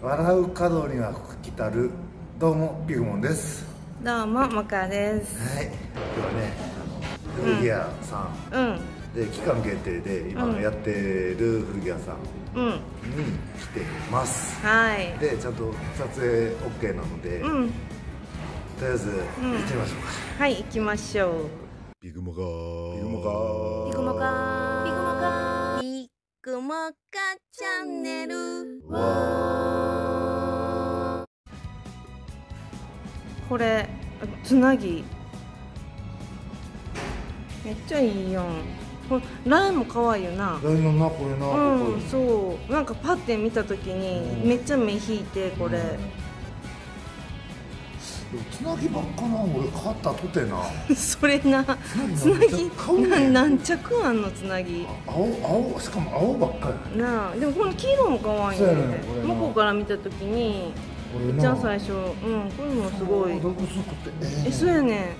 笑う角には来たる。どうもピグモンです。どうもモカです。はい。今日はねあの古着屋さん、うん。で期間限定で今うん。やってる古着屋さんうん。に来てます、はい。でちゃんと撮影 OK なので、うん。とりあえず行ってみましょうか、はい行きましょう。ピグモカー。ピグモピグモカピグモカピグモカチャンネルこれつなぎ。めっちゃいいやん。これラインも可愛いよな。来年なこれな、こうんそう。なんかパッて見た時にめっちゃ目引いてこれ、れつなぎばっかな俺買ったとてな。それな。つなぎな何着あんのつなぎ。青青しかも青ばっかり。なあ。でもこの黄色も可愛いね。向こうから見た時にっちゃん最初。うんこれもすごい。ええそうやね。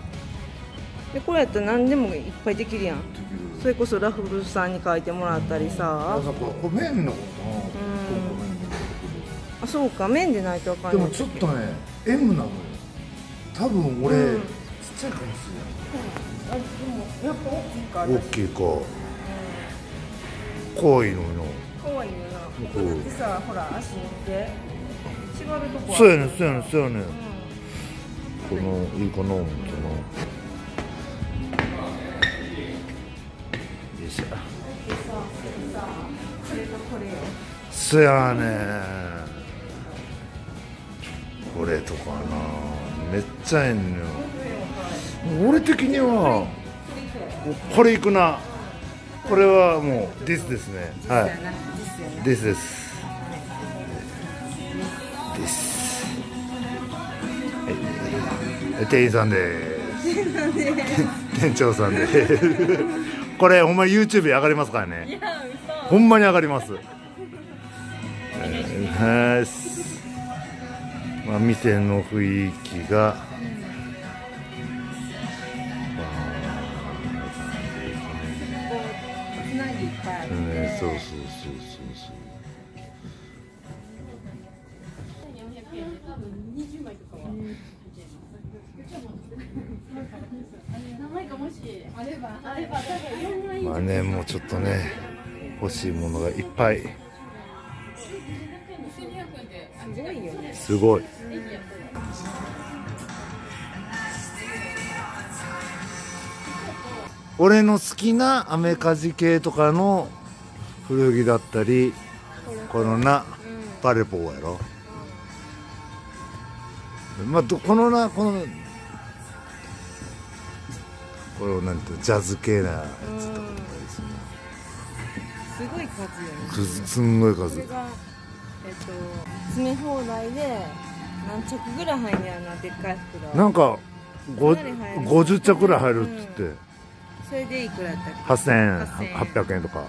でこれやったら何でもいっぱいできるやん。それこそラフルさんに書いてもらったりあさそここれ麺の。ことなあそうか。麺でないとあかんねん。でもちょっとね M なのよ。多分俺、うん。ちっちゃいかもしあでもやっぱ大きいかれない大きいか。こういうのよ。可愛いよな。こうこれだってさほら足見て縛るとこそうやねんそうやねんそうやねん。うこのいいかな思ってなよいしょそやねこれとかなめっちゃええんのよ。俺的にはこれいくな。これはもうディスですね。はいディスです店員さんで。す店長さんで。これほんまに YouTube に上がりますからね。ほんまに上がります。はい、まあ、店の雰囲気が、ね、そうそうそうそうそうまあねもうちょっとね欲しいものがいっぱい。すごい俺の好きなアメカジ系とかの古着だったりこのなパレポーやろ。まあどこのなこのこれをなんてジャズ系なやつとかもですね。すごい数よね。すすんごい数。これがえっと詰め放題で何着ぐらい入んねやろなでっかい袋。なんかごかなり入る。50着ぐらい入るっつって、それでいくらやったっけ？8000円。8000円。800円とか、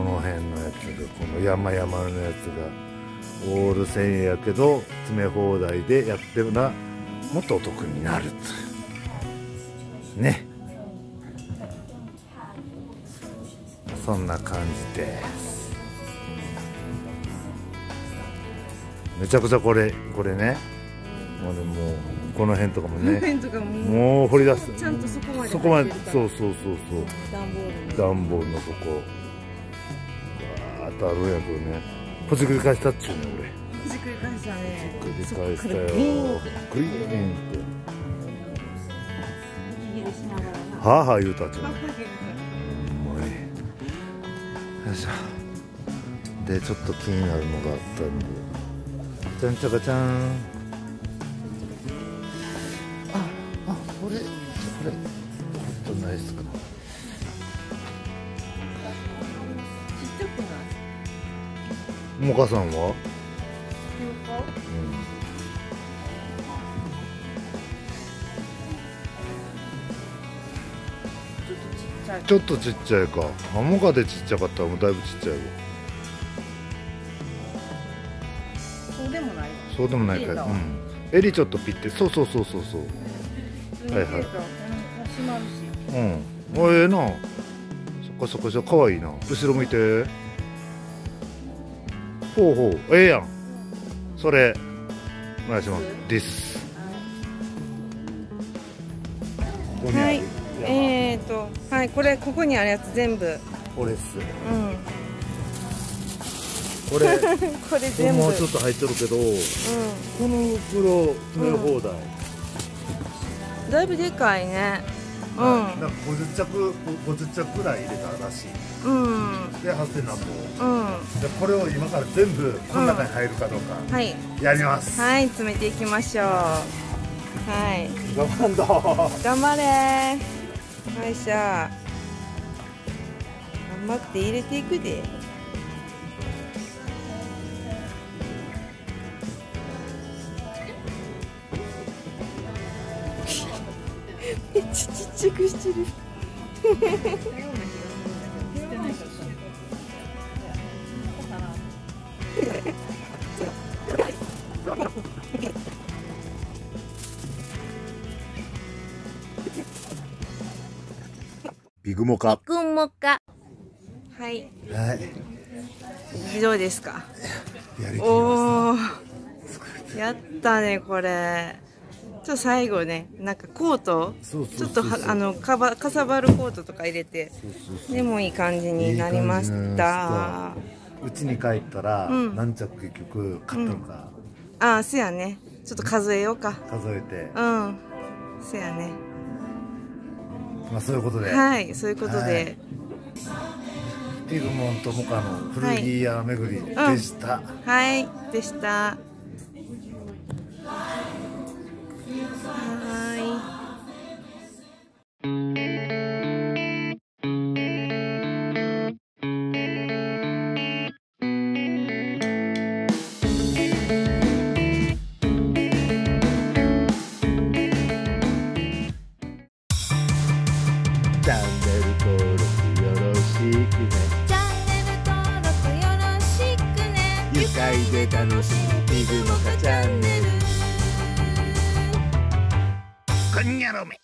この辺のやつがこの山々のやつがオール1000円やけど詰め放題でやってるなもっとお得になるとね。そんな感じです。めちゃくちゃこれこれね。もうねもうこの辺とかもね。辺とかももう掘り出す。ちゃんとそこまでそこまでそうそうそうそう。段ボールの。底わーっとあやね。ほじくり返したっちゅうねひっくり返したね。俺繰り返したよ。グリーンってはあはあ言うたっちゅうね。パパゲほんまに。よいしょ。でちょっと気になるのがあったんで。じゃんちゃかちゃん。ああこれこれこれどないですか？もかさんは？ちょっとちっちゃいか。ハモカでちっちゃかったらもうだいぶちっちゃいわ。そうでもない。わそうでもないかい、うん、襟ちょっとピッて。そうそうそうそうそう。はいはい。閉まるし。うん。あええな。そっかそっか。じゃかわいいな。後ろ向いてほうほうええやん。それ。お願いします。です。はい。えーとはい。これここにあるやつ全部。うんこれっす。これ。これ全部。もうちょっと入ってるけどうこの袋詰め放題、ん。だいぶでかいねうなんかん50着50着ぐらい入れたらしい。うんで8000何本うん。でこれを今から全部この中に入るかどうかはい。やります、はい詰めていきましょう。はい。頑張んだ頑張れ。よいしょ。頑張って入れていくでちゃちっちゃくしてる。ビグモカ。くんもかはい。はい。どうですか？やりきりまおおやったねこれちょっと最後ねなんかコートちょっとはあのかばかさばるコートとか入れてでもいい感じになりました。うちに帰ったら、うん。何着結局買ったのか、ああそやね。ちょっと数えようか。数えて、うん。そやね。まあそういうことで、はいそういうことで、ピグモンとモカの古着屋巡りでした、はい、でした。ンネル登録よろしくね。チャンネル登録よろしくね。愉快で楽しいピグモカチャンネル。こんにゃろめ